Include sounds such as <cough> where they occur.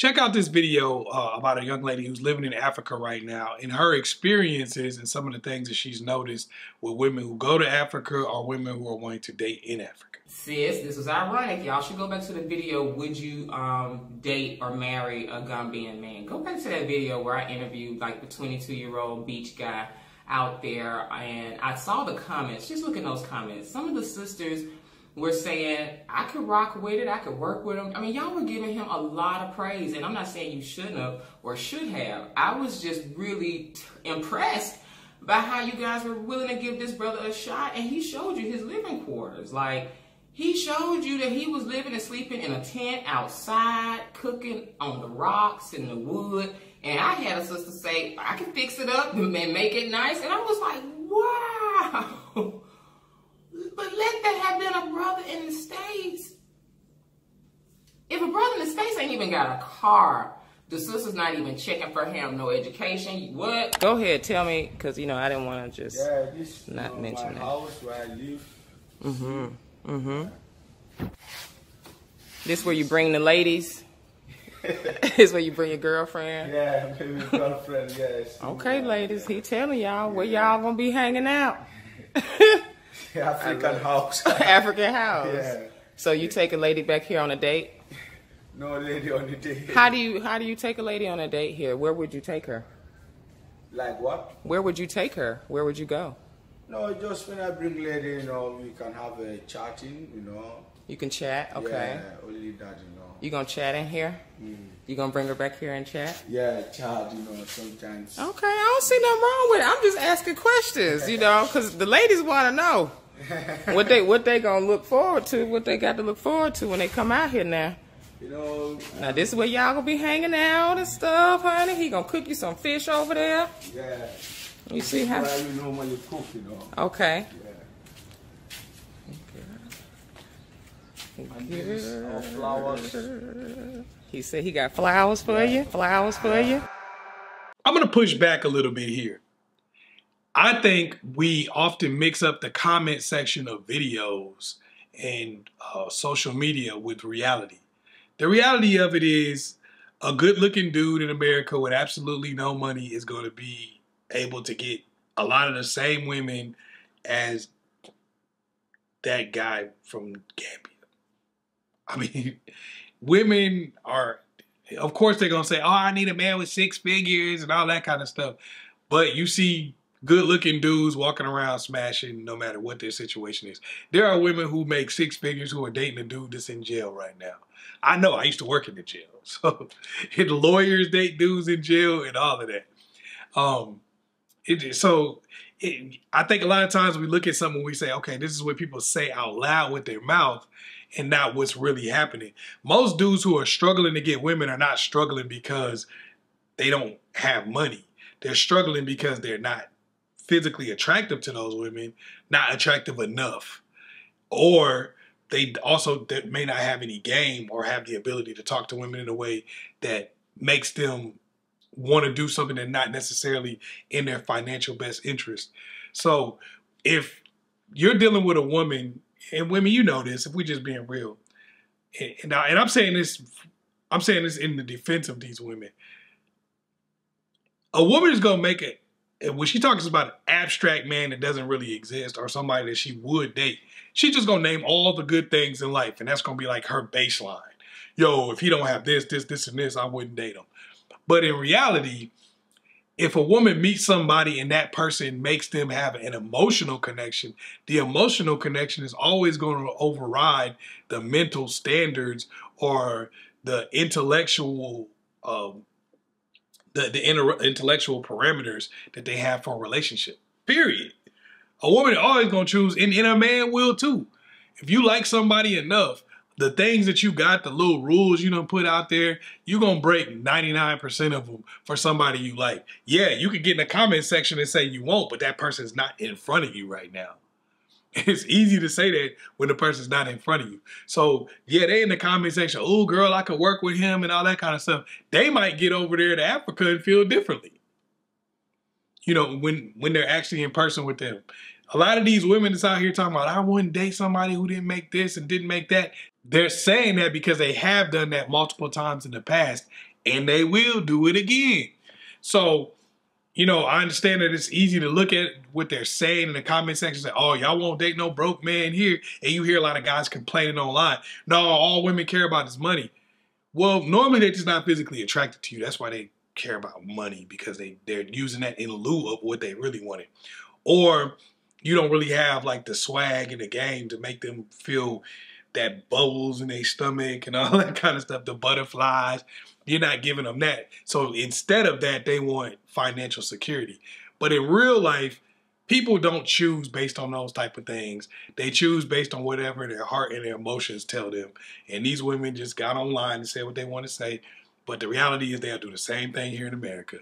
check out this video uh, about a young lady who's living in Africa right now and her experiences and some of the things that she's noticed with women who go to Africa or women who are wanting to date in Africa. Sis, this is ironic. Y'all should go back to the video, Would You um, Date or Marry a Gambian Man? Go back to that video where I interviewed like the 22 year old beach guy out there and I saw the comments. Just look at those comments. Some of the sisters were saying, I could rock with it, I could work with him. I mean, y'all were giving him a lot of praise, and I'm not saying you shouldn't have or should have. I was just really impressed by how you guys were willing to give this brother a shot, and he showed you his living quarters. Like, he showed you that he was living and sleeping in a tent outside, cooking on the rocks in the wood. And I had a sister say, I can fix it up and make it nice. And I was like, wow. <laughs> But let that have been a brother in the States. If a brother in the States ain't even got a car, the sister's not even checking for him, no education. What? Go ahead, tell me, because, you know, I didn't want to just yeah, this, not you know, mention my that. house where I live. Mm-hmm. Mm-hmm. This where you bring the ladies? <laughs> this where you bring your girlfriend? Yeah, maybe girlfriend, yes. Okay, ladies, he telling y'all where y'all gonna be hanging out. <laughs> <laughs> African house. <laughs> African house. Yeah. So you take a lady back here on a date? <laughs> No lady on the day. How do you how do you take a lady on a date here? Where would you take her? Like what? Where would you take her? Where would you go? No, just when I bring lady, you know, we can have a chatting, you know. You can chat, okay. Yeah, only that, you know. You gonna chat in here? Mm. You gonna bring her back here and chat? Yeah, chat, you know, sometimes. Okay, I don't see nothing wrong with it. I'm just asking questions, you know, because the ladies want to know <laughs> what they what they gonna look forward to, what they got to look forward to when they come out here now. You know, Now this is where y'all gonna be hanging out and stuff, honey. He gonna cook you some fish over there. yeah. You see how? Where you normally cook, you know. Okay. Yeah. And this are flowers. He said he got flowers for you. Flowers for you. I'm going to push back a little bit here. I think we often mix up the comment section of videos and uh, social media with reality. The reality of it is a good looking dude in America with absolutely no money is going to be able to get a lot of the same women as that guy from Gambia. I mean, <laughs> women are, of course, they're going to say, oh, I need a man with six figures and all that kind of stuff. But you see good looking dudes walking around smashing no matter what their situation is. There are women who make six figures who are dating a dude that's in jail right now. I know, I used to work in the jail. <laughs> So <laughs> and lawyers date dudes in jail and all of that. Um, it, so it, I think a lot of times we look at something we say, okay, this is what people say out loud with their mouth and not what's really happening. Most dudes who are struggling to get women are not struggling because they don't have money. They're struggling because they're not physically attractive to those women, not attractive enough. Or they also may not have any game or have the ability to talk to women in a way that makes them want to do something that's not necessarily in their financial best interest. So if you're dealing with a woman, and women, you know this, if we're just being real, and, and, I, and I'm saying this, I'm saying this in the defense of these women. A woman is gonna make it, when she talks about an abstract man that doesn't really exist or somebody that she would date, she's just gonna name all the good things in life, and that's gonna be like her baseline. Yo, if he don't have this, this, this, and this, I wouldn't date him. But in reality, if a woman meets somebody and that person makes them have an emotional connection, the emotional connection is always going to override the mental standards or the intellectual um, the, the intellectual parameters that they have for a relationship. Period. A woman is always going to choose, and, and a man will too. If you like somebody enough, the things that you got, the little rules you don't put out there, you're going to break 99% of them for somebody you like. Yeah, you could get in the comment section and say you won't, but that person's not in front of you right now. <laughs> It's easy to say that when the person's not in front of you. So yeah, they in the comment section, oh girl, I could work with him and all that kind of stuff. They might get over there to Africa and feel differently. You know, when when they're actually in person with them. A lot of these women that's out here talking about, I wouldn't date somebody who didn't make this and didn't make that. They're saying that because they have done that multiple times in the past and they will do it again. So, you know, I understand that it's easy to look at what they're saying in the comment section say, oh, y'all won't date no broke man here. And you hear a lot of guys complaining online. No, all women care about is money. Well, normally they're just not physically attracted to you. That's why they care about money because they, they're using that in lieu of what they really wanted. Or you don't really have like the swag in the game to make them feel that bubbles in their stomach and all <laughs> that kind of stuff, the butterflies. You're not giving them that. So instead of that, they want financial security. But in real life, people don't choose based on those type of things. They choose based on whatever their heart and their emotions tell them. And these women just got online and said what they want to say. But the reality is they'll do the same thing here in America.